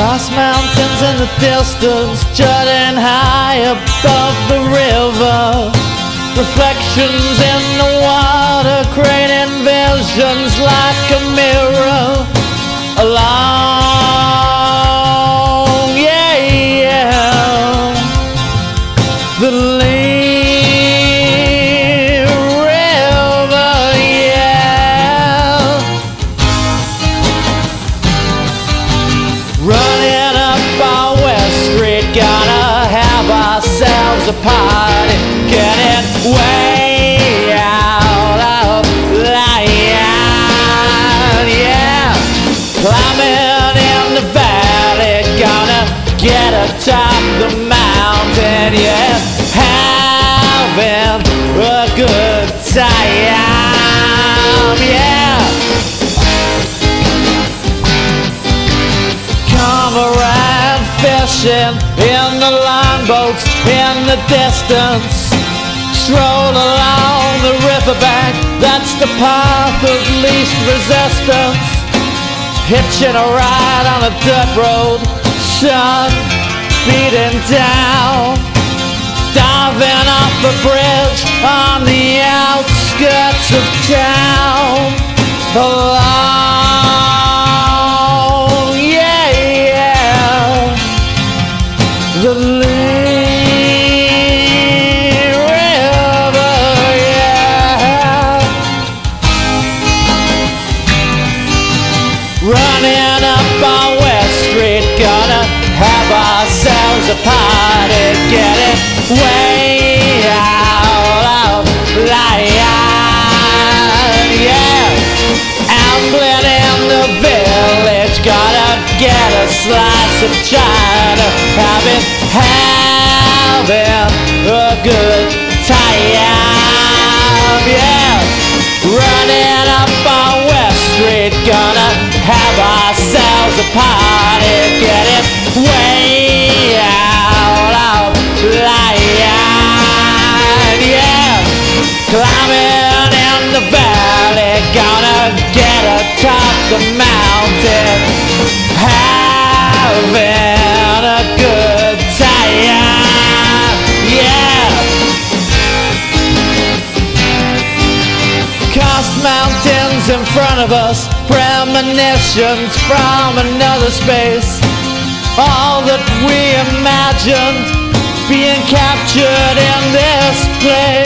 Past mountains in the distance, jutting high above the river. Reflections in the water, creating visions like a a party, getting way out of line, yeah. Climbing in the valley, gonna get atop the mountain, yeah. Having a good time, yeah. Come around fishing in the longboats in the distance. Stroll along the riverbank, that's the path of least resistance. Hitching a ride on a dirt road, sun beating down. Diving off a bridge on the outskirts of town. Along, ourselves a party, getting way out of line, yeah. Ambling in the village, gotta get a slice of China, having, having a good time, yeah. Running up on West Street, gonna have ourselves a party, getting way mountains in front of us, premonitions from another space. All that we imagined being captured in this place.